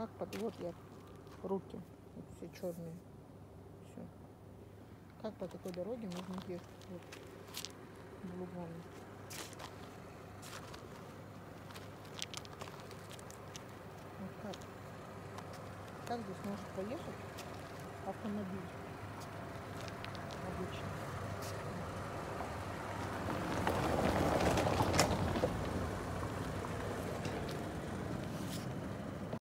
Как под... Вот я руки. Вот все черные. Все. Как по такой дороге можно ехать? Вот. По-другому. Вот как? Как здесь может поехать автомобиль?